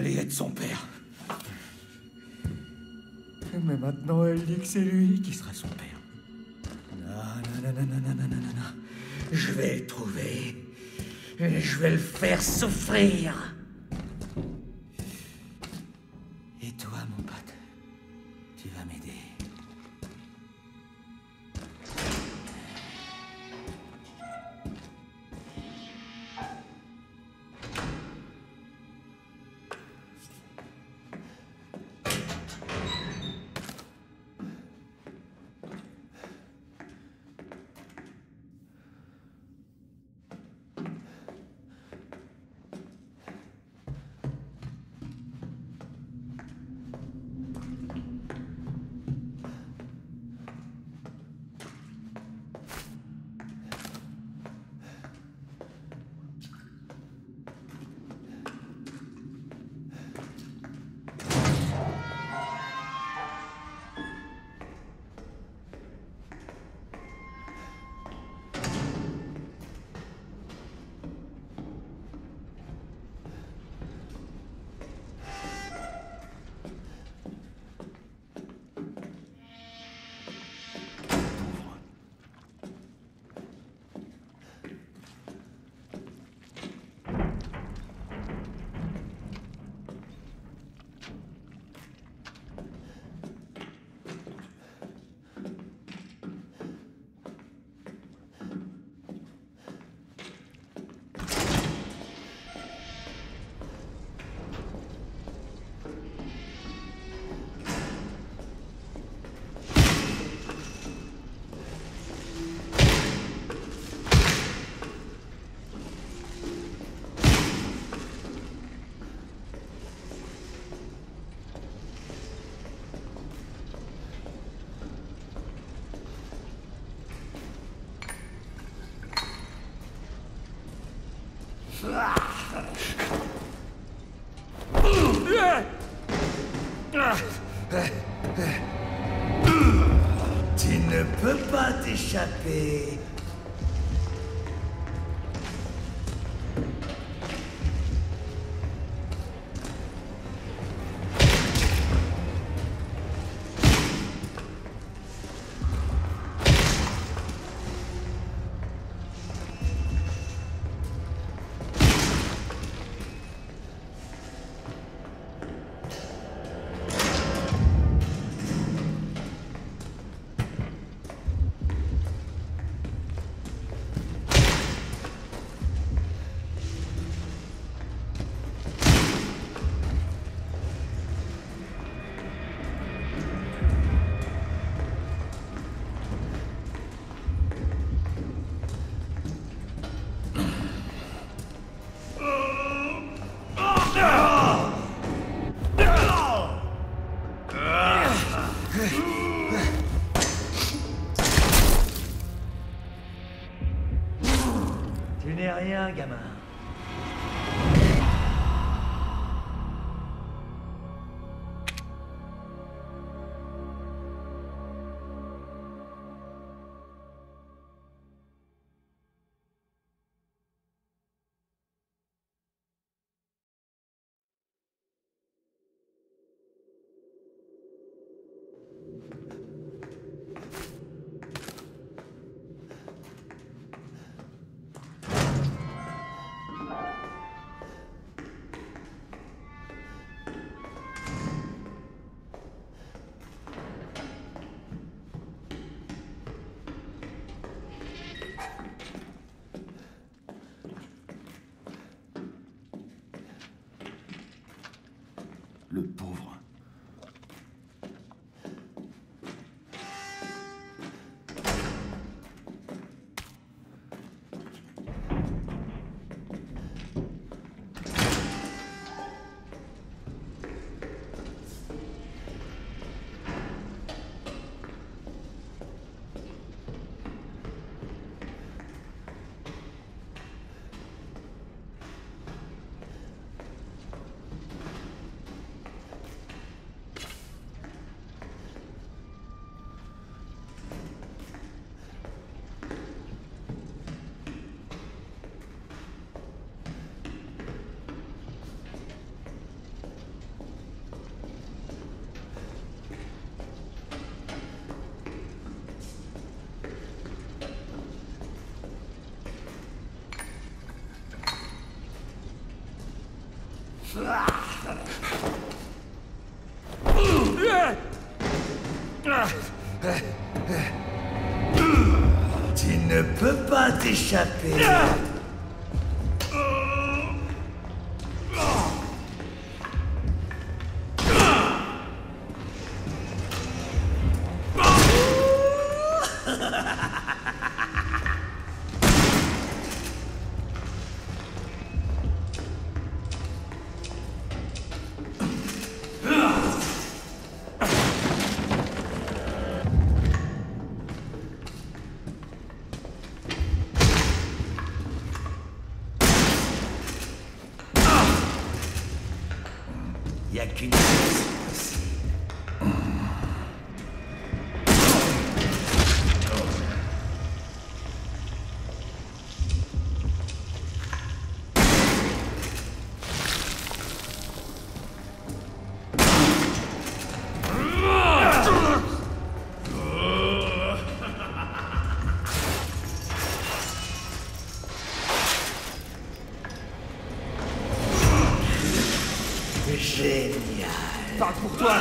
J'allais être son père. Mais maintenant, elle dit que c'est lui qui sera son père. Non, non, non, non, non, non, non, non, non. Je vais le trouver. Et je vais le faire souffrir. Tu ne peux pas t'échapper. Tu n'es rien, gamin. Ne peux pas t'échapper. their kingdoms. Génial. Parle pour toi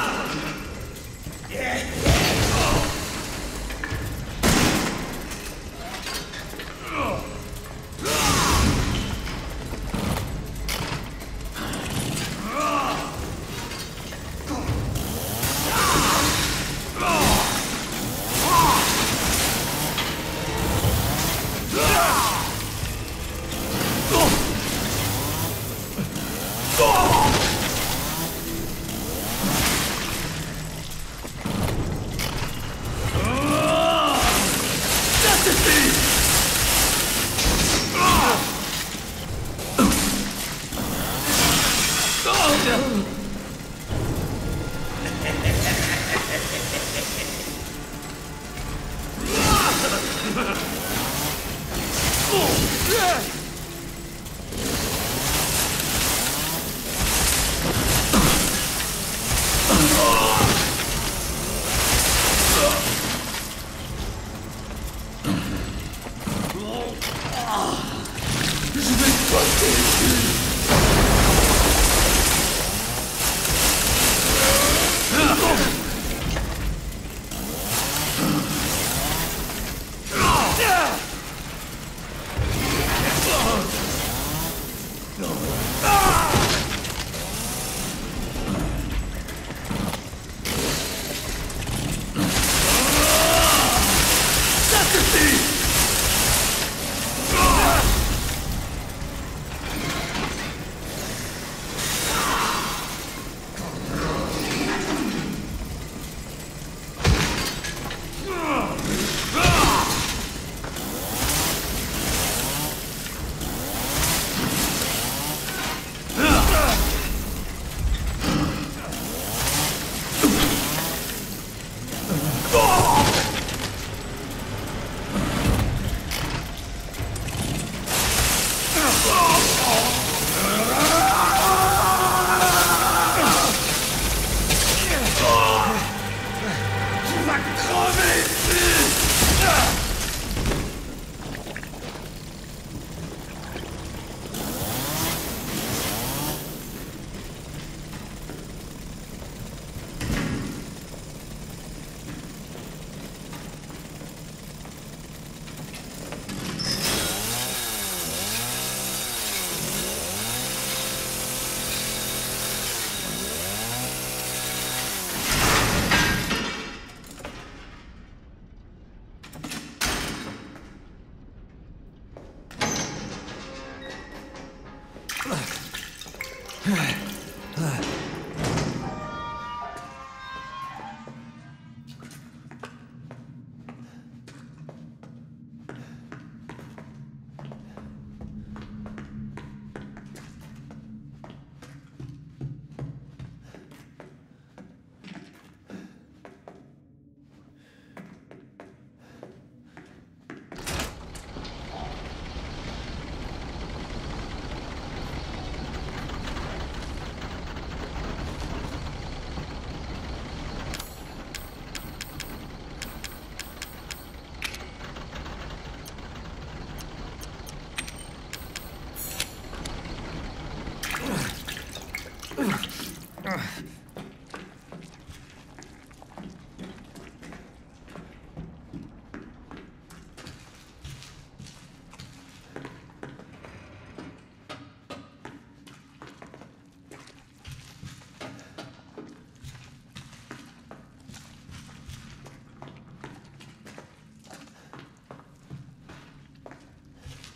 Oh!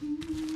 Mm -hmm.